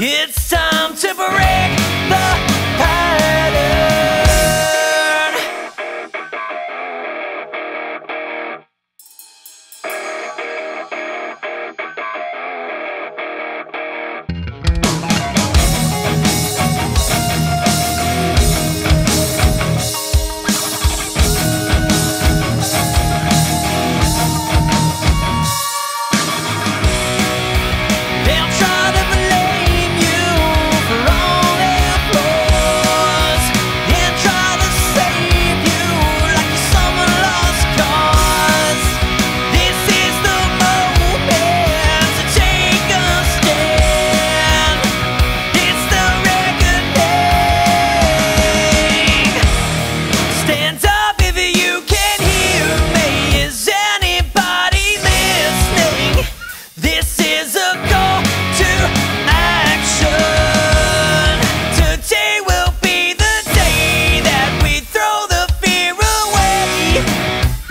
It's time to break the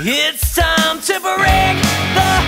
It's time to break the